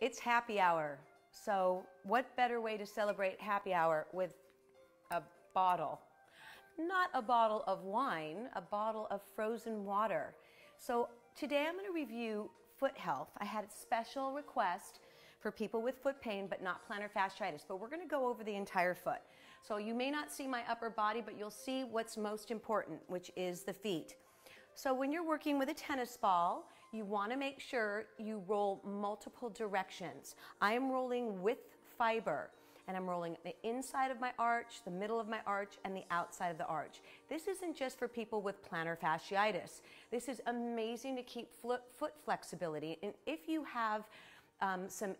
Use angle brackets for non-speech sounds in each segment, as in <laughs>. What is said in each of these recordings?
It's happy hour. So, what better way to celebrate happy hour with a bottle? Not a bottle of wine, a bottle of frozen water. So, today I'm going to review foot health. I had a special request for people with foot pain but not plantar fasciitis, but we're going to go over the entire foot. So, you may not see my upper body, but you'll see what's most important, which is the feet. So when you're working with a tennis ball, you want to make sure you roll multiple directions. I am rolling with fiber and I'm rolling the inside of my arch, the middle of my arch, and the outside of the arch. This isn't just for people with plantar fasciitis. This is amazing to keep foot flexibility. And if you have um, some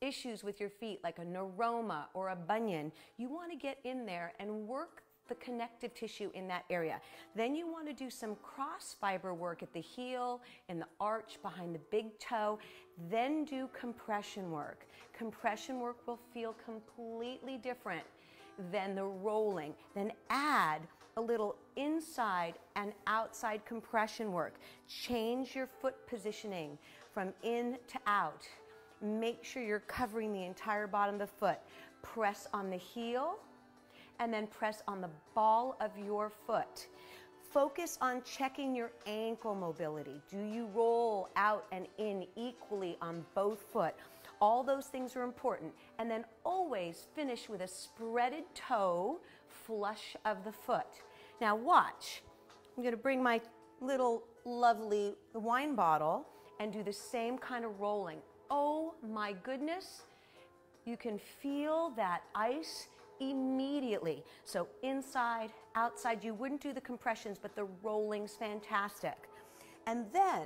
issues with your feet, like a neuroma or a bunion, you want to get in there and work the connective tissue in that area. Then you want to do some cross fiber work at the heel, in the arch, behind the big toe. Then do compression work. Compression work will feel completely different than the rolling. Then add a little inside and outside compression work. Change your foot positioning from in to out. Make sure you're covering the entire bottom of the foot. Press on the heel and then press on the ball of your foot. Focus on checking your ankle mobility. Do you roll out and in equally on both foot? All those things are important. And then always finish with a spreaded toe flush of the foot. Now watch. I'm going to bring my little lovely wine bottle and do the same kind of rolling. Oh my goodness. You can feel that ice immediately. So inside, outside, you wouldn't do the compressions, but the rolling's fantastic. And then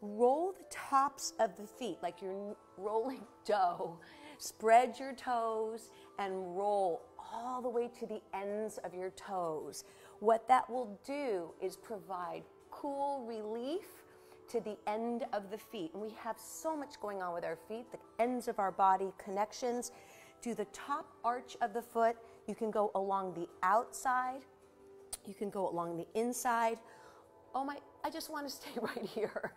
roll the tops of the feet like you're rolling <laughs> dough. Spread your toes and roll all the way to the ends of your toes. What that will do is provide cool relief to the end of the feet. And we have so much going on with our feet, the ends of our body connections do the top arch of the foot. You can go along the outside. You can go along the inside. Oh my, I just want to <laughs> stay right here.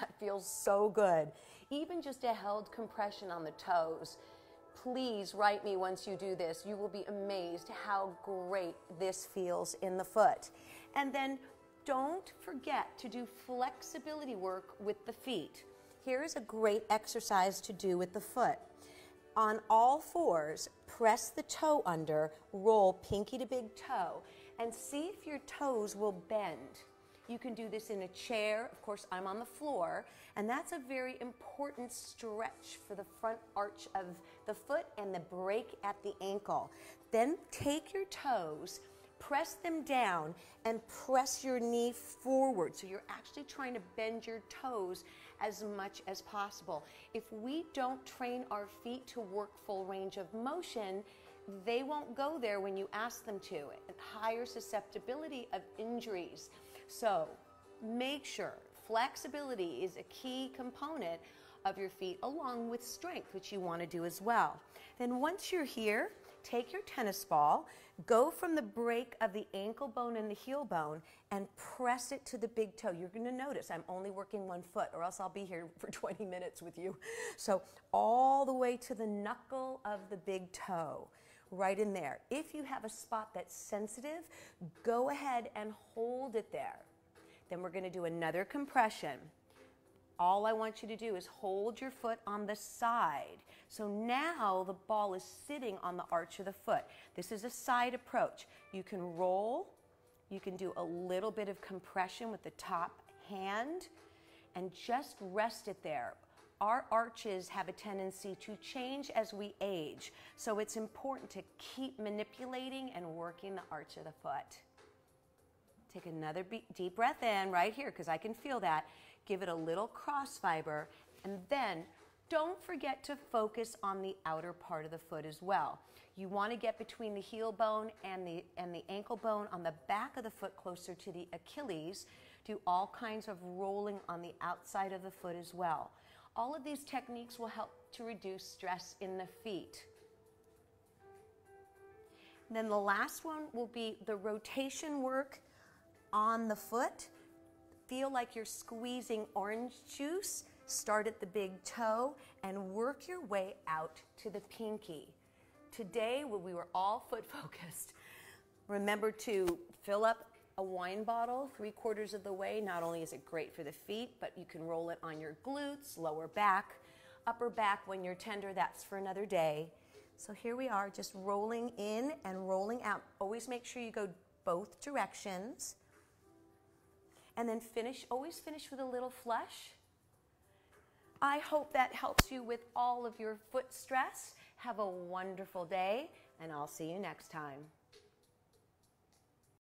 That feels so good. Even just a held compression on the toes. Please write me once you do this. You will be amazed how great this feels in the foot. And then don't forget to do flexibility work with the feet. Here is a great exercise to do with the foot. On all fours, press the toe under, roll pinky to big toe, and see if your toes will bend. You can do this in a chair. Of course, I'm on the floor, and that's a very important stretch for the front arch of the foot and the break at the ankle. Then take your toes press them down and press your knee forward. So you're actually trying to bend your toes as much as possible. If we don't train our feet to work full range of motion, they won't go there when you ask them to. Higher susceptibility of injuries. So make sure flexibility is a key component of your feet along with strength, which you want to do as well. Then once you're here, take your tennis ball, go from the break of the ankle bone and the heel bone, and press it to the big toe. You're going to notice I'm only working one foot, or else I'll be here for <laughs> 20 minutes with you. So, all the way to the knuckle of the big toe, right in there. If you have a spot that's sensitive, go ahead and hold it there. Then we're going to do another compression all I want you to do is hold your foot on the side. So now the ball is sitting on the arch of the foot. This is a side approach. You can roll, you can do a little bit of compression with the top hand, and just rest it there. Our arches have a tendency to change as we age, so it's important to keep manipulating and working the arch of the foot. Take another deep breath in right here because I can feel that. Give it a little cross fiber and then don't forget to focus on the outer part of the foot as well. You want to get between the heel bone and the, and the ankle bone on the back of the foot closer to the Achilles. Do all kinds of rolling on the outside of the foot as well. All of these techniques will help to reduce stress in the feet. And then the last one will be the rotation work on the foot. Feel like you're squeezing orange juice. Start at the big toe and work your way out to the pinky. Today, when we were all foot <laughs> focused, remember to fill up a wine bottle three quarters of the way. Not only is it great for the feet, but you can roll it on your glutes, lower back, upper back when you're tender. That's for another day. So here we are, just rolling in and rolling out. Always make sure you go both directions. And then finish, always finish with a little flush. I hope that helps you with all of your foot stress. Have a wonderful day, and I'll see you next time.